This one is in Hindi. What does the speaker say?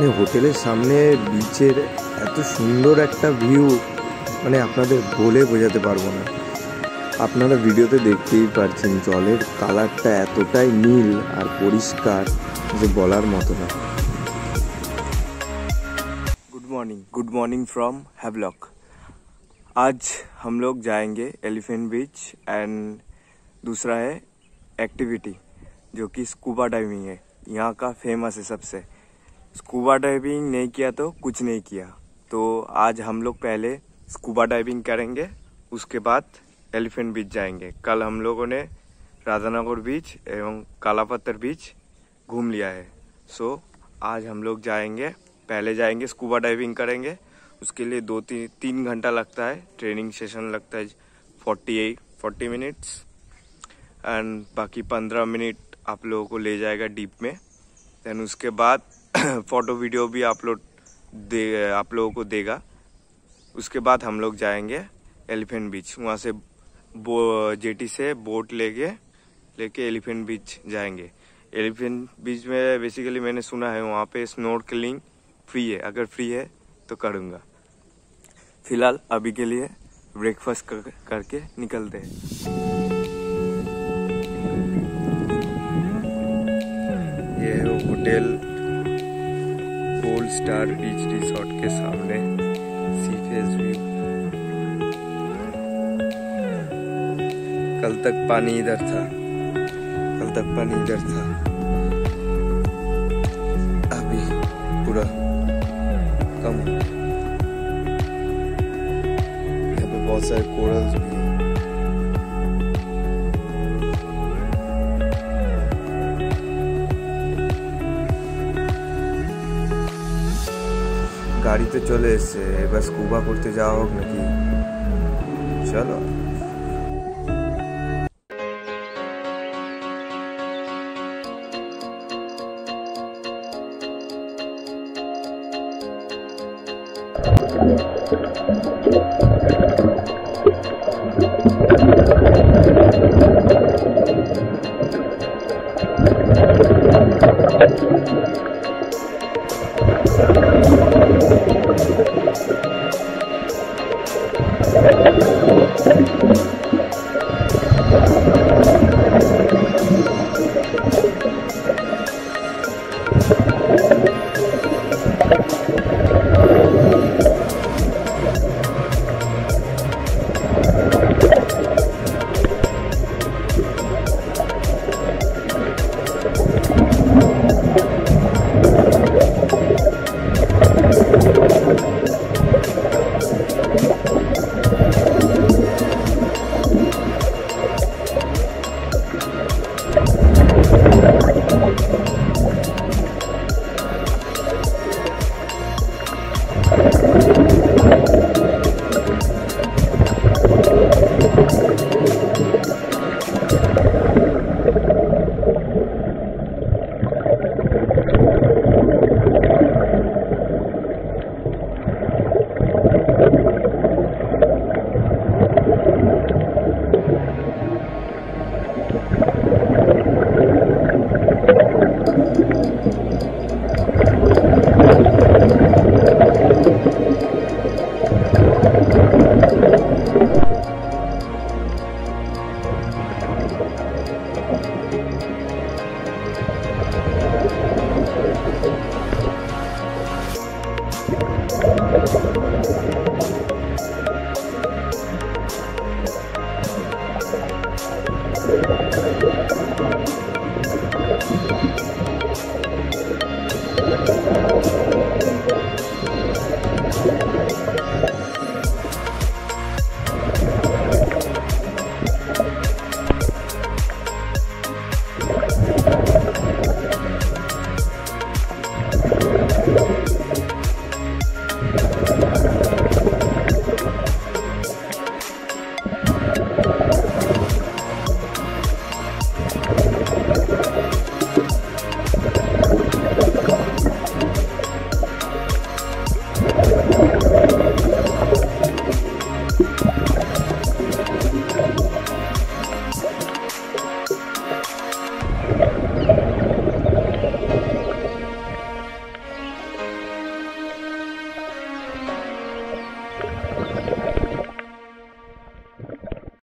চোখের সামনে বিচের এত সুন্দর একটা ভিউ মানে আপনাদের বলে বোঝাতে পারবো না আপনারা ভিডিওতে দেখতেই পারছেন জলের কালারটা এতটাই নীল আর পরিষ্কার যে বলার মতো না good morning good morning from Havelock आज हम लोग जाएंगे एलिफेंट बीच एंड दूसरा है एक्टिविटी जो कि स्कूबा डाइविंग है यहाँ का फेमस है सबसे स्कूबा डाइविंग नहीं किया तो कुछ नहीं किया। तो आज हम लोग पहले स्कूबा डाइविंग करेंगे, उसके बाद एलिफेंट बीच जाएँगे। कल हम लोगों ने राधानगर बीच एवं कालापत्थर बीच घूम लिया है। सो आज हम लोग जाएँगे, पहले जाएँगे स्कूबा डाइविंग करेंगे। उसके लिए दो तीन तीन घंटा लगता है, ट्रेनिंग सेशन लगता है forty eight forty minutes and बाकी पंद्रह मिनट आप लोगों को ले जाएगा डीप में। देन उसके बाद फ़ोटो वीडियो भी अपलोड दे आप लोगों को देगा। उसके बाद हम लोग जाएँगे एलिफेंट बीच। वहाँ से बो जेटी से बोट लेके लेके एलिफेंट बीच जाएँगे। एलिफेंट बीच में बेसिकली मैंने सुना है वहाँ पे स्नोर्कलिंग फ्री है। अगर फ्री है तो करूँगा। फ़िलहाल अभी के लिए ब्रेकफास्ट कर, करके निकलते हैं। ये hotel gold star beach resort के सामने सी व्यू कल तक पानी इधर था। कल तक पानी इधर था। अभी पूरा कम। यहाँ पे बहुत सारे कोरल्स भी गाड़ी तो चले बस कूबा करते जाओ ना कि चलो